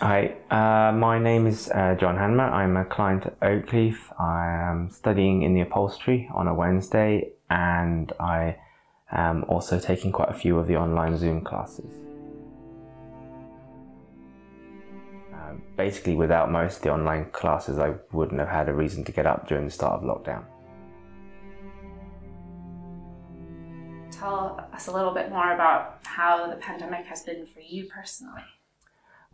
Hi, uh, my name is uh, John Hanmer. I'm a client at Oakleaf. I am studying in the upholstery on a Wednesday and I am also taking quite a few of the online Zoom classes. Uh, basically, without most of the online classes, I wouldn't have had a reason to get up during the start of lockdown. Tell us a little bit more about how the pandemic has been for you personally.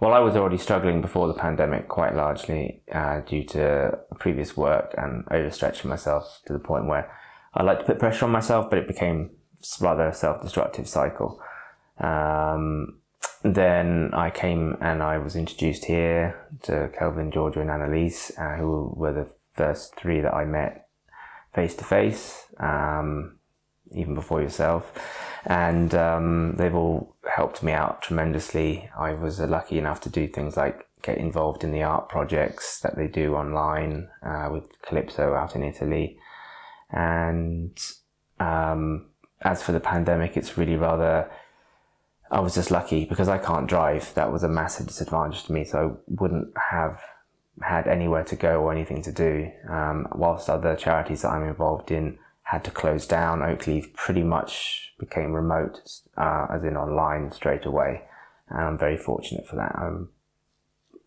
Well, I was already struggling before the pandemic quite largely uh, due to previous work and overstretching myself to the point where I like to put pressure on myself, but it became rather a self-destructive cycle. Um, then I came and I was introduced here to Kelvin, Georgia, and Annalise, uh, who were the first three that I met face to face, even before yourself. And um, they've all helped me out tremendously. I was lucky enough to do things like get involved in the art projects that they do online uh, with Calypso out in Italy. And um, as for the pandemic, it's really rather, I was just lucky because I can't drive. That was a massive disadvantage to me. So I wouldn't have had anywhere to go or anything to do. Um, whilst other charities that I'm involved in had to close down. Oakleaf pretty much became remote, uh, as in online straight away, and I'm very fortunate for that. Um,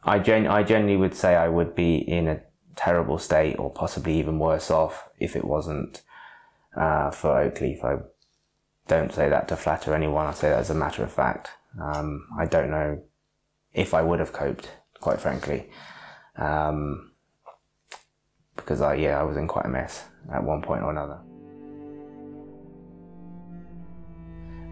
I, gen- I generally would say I would be in a terrible state, or possibly even worse off, if it wasn't uh, for Oakleaf. I don't say that to flatter anyone. I say that as a matter of fact. Um, I don't know if I would have coped, quite frankly, um, because I yeah I was in quite a mess at one point or another.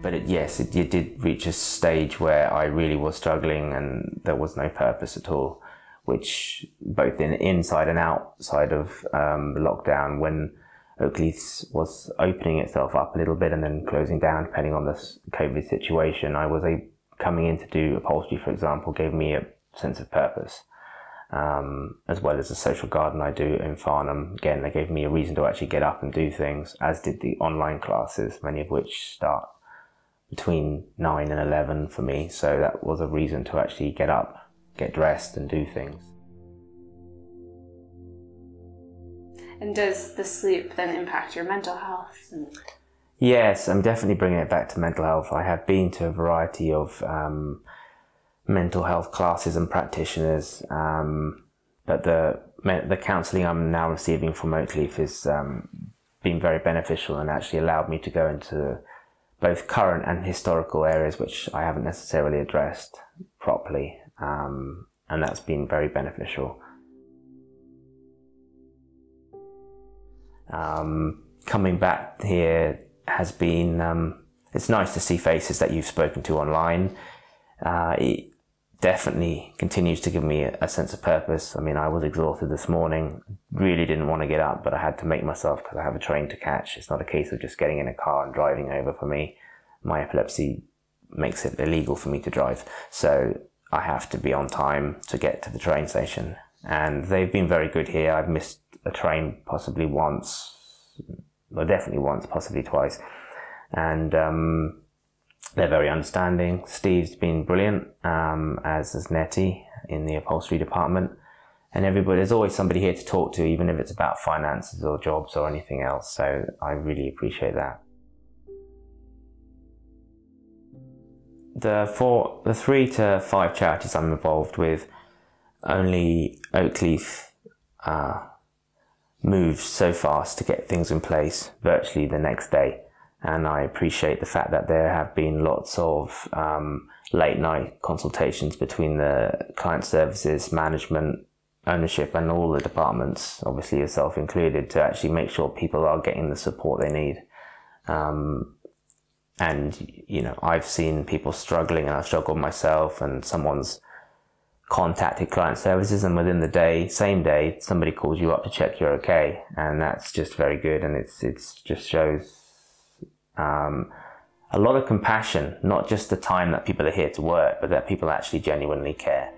But it, yes, it, it, did reach a stage where I really was struggling and there was no purpose at all, which both in inside and outside of um, lockdown, when Oakleaf was opening itself up a little bit and then closing down depending on the COVID situation, I was a, coming in to do upholstery, for example, gave me a sense of purpose. Um, as well as the social garden I do in Farnham. Again, they gave me a reason to actually get up and do things, as did the online classes, many of which start between 9 and 11 for me, so that was a reason to actually get up, get dressed, and do things. And does the sleep then impact your mental health? Yes, I'm definitely bringing it back to mental health. I have been to a variety of um, mental health classes and practitioners, um, but the the counselling I'm now receiving from Oakleaf has um, been very beneficial and actually allowed me to go into both current and historical areas which I haven't necessarily addressed properly, um, and that's been very beneficial. Um, coming back here has been, um, it's nice to see faces that you've spoken to online. Uh, definitely continues to give me a, sense of purpose. I mean, I was exhausted this morning, really didn't want to get up, but I had to make myself because I have a train to catch. It's not a case of just getting in a car and driving over for me. My epilepsy makes it illegal for me to drive. So I have to be on time to get to the train station. And they've been very good here. I've missed a train possibly once, well, definitely once, possibly twice. And um, they're very understanding. Steve's been brilliant, um, as has Nettie in the upholstery department. And everybody there's always somebody here to talk to even if it's about finances or jobs or anything else. So i really appreciate that. The four the three to five charities i'm involved with only oakleaf uh, moved so fast to get things in place virtually the next day and i appreciate the fact that there have been lots of um, late night consultations between the client services management ownership and all the departments, obviously yourself included, to actually make sure people are getting the support they need. Um, and, you know, I've seen people struggling and I've struggled myself and someone's contacted client services and within the day, same day, somebody calls you up to check you're okay. And that's just very good. And it's, it's just shows, um, a lot of compassion, not just the time that people are here to work, but that people actually genuinely care.